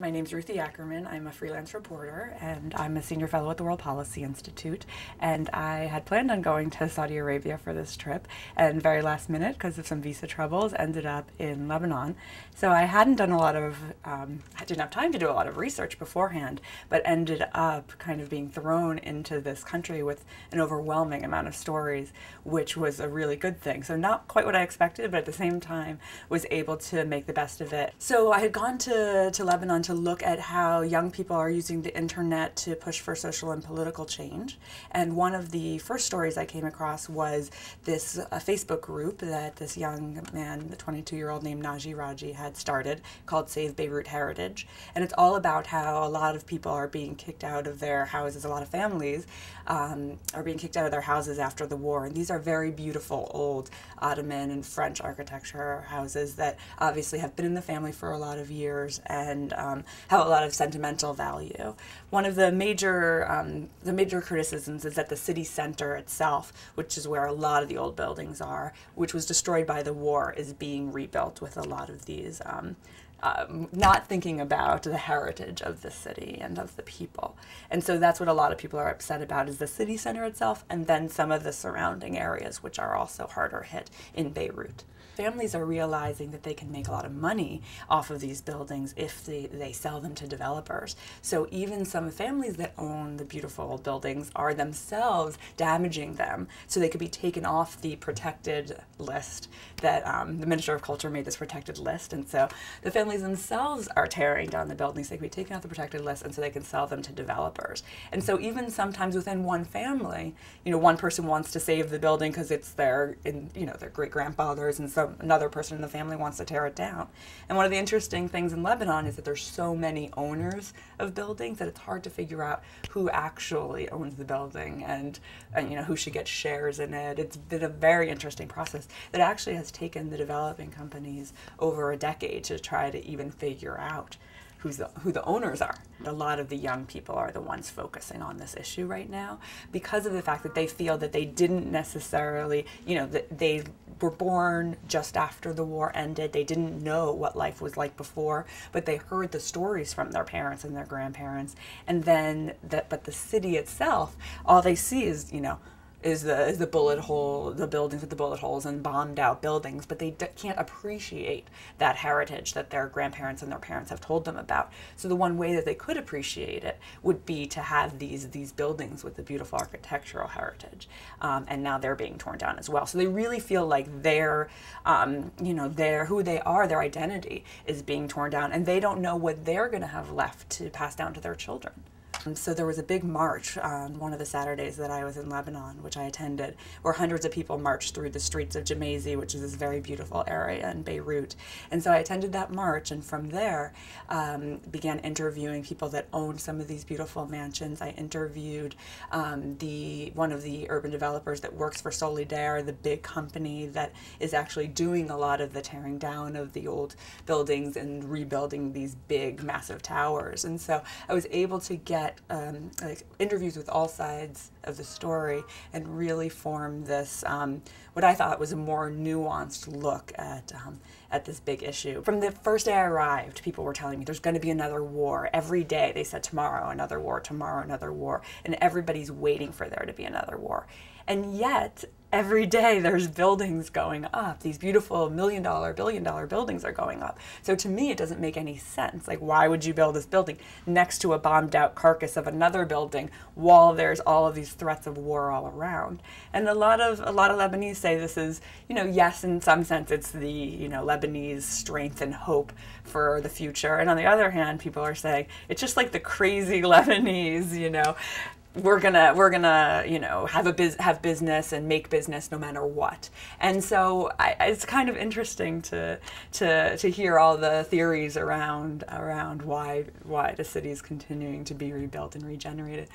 My name is Ruthie Ackerman. I'm a freelance reporter and I'm a senior fellow at the World Policy Institute. And I had planned on going to Saudi Arabia for this trip, and very last minute, because of some visa troubles, ended up in Lebanon. So I hadn't done a lot of, um, I didn't have time to do a lot of research beforehand, but ended up kind of being thrown into this country with an overwhelming amount of stories, which was a really good thing. So not quite what I expected, but at the same time was able to make the best of it. So I had gone to, to Lebanon to look at how young people are using the internet to push for social and political change. And one of the first stories I came across was this Facebook group that this young man, the 22 year old named Naji Raji, had started called Save Beirut Heritage. And it's all about how a lot of people are being kicked out of their houses, a lot of families um, are being kicked out of their houses after the war. And these are very beautiful old Ottoman and French architecture houses that obviously have been in the family for a lot of years and um, um, have a lot of sentimental value. One of the major um, the major criticisms is that the city center itself, which is where a lot of the old buildings are, which was destroyed by the war, is being rebuilt with a lot of these. Um, um, not thinking about the heritage of the city and of the people. And so that's what a lot of people are upset about is the city center itself and then some of the surrounding areas which are also harder hit in Beirut families are realizing that they can make a lot of money off of these buildings if they, they sell them to developers. So even some families that own the beautiful buildings are themselves damaging them so they could be taken off the protected list that um, the Minister of Culture made this protected list. And so the families themselves are tearing down the buildings. They could be taken off the protected list and so they can sell them to developers. And so even sometimes within one family, you know, one person wants to save the building because it's their, in, you know, their great grandfathers and so another person in the family wants to tear it down. And one of the interesting things in Lebanon is that there's so many owners of buildings that it's hard to figure out who actually owns the building and, and you know who should get shares in it. It's been a very interesting process that actually has taken the developing companies over a decade to try to even figure out who's the, who the owners are. A lot of the young people are the ones focusing on this issue right now because of the fact that they feel that they didn't necessarily, you know, that they were born just after the war ended. They didn't know what life was like before, but they heard the stories from their parents and their grandparents. And then that, but the city itself, all they see is, you know, is the is the bullet hole, the buildings with the bullet holes and bombed out buildings, but they can't appreciate that heritage that their grandparents and their parents have told them about. So the one way that they could appreciate it would be to have these these buildings with the beautiful architectural heritage, um, and now they're being torn down as well. So they really feel like their, um, you know, their who they are, their identity is being torn down, and they don't know what they're going to have left to pass down to their children. And so there was a big march on one of the Saturdays that I was in Lebanon, which I attended, where hundreds of people marched through the streets of Gemmayzeh, which is this very beautiful area in Beirut. And so I attended that march, and from there um, began interviewing people that owned some of these beautiful mansions. I interviewed um, the one of the urban developers that works for Solidere, the big company that is actually doing a lot of the tearing down of the old buildings and rebuilding these big, massive towers. And so I was able to get um, like interviews with all sides of the story and really form this um, what I thought was a more nuanced look at um, at this big issue. From the first day I arrived, people were telling me there's going to be another war every day. They said tomorrow another war, tomorrow another war, and everybody's waiting for there to be another war. And yet, every day there's buildings going up. These beautiful million dollar, billion dollar buildings are going up. So to me, it doesn't make any sense. Like, why would you build this building next to a bombed out carcass of another building while there's all of these threats of war all around? And a lot of a lot of Lebanese say this is, you know, yes, in some sense, it's the you know Lebanese strength and hope for the future. And on the other hand, people are saying it's just like the crazy Lebanese, you know, we're gonna we're gonna you know have a biz have business and make business no matter what. And so I, it's kind of interesting to to to hear all the theories around around why why the city is continuing to be rebuilt and regenerated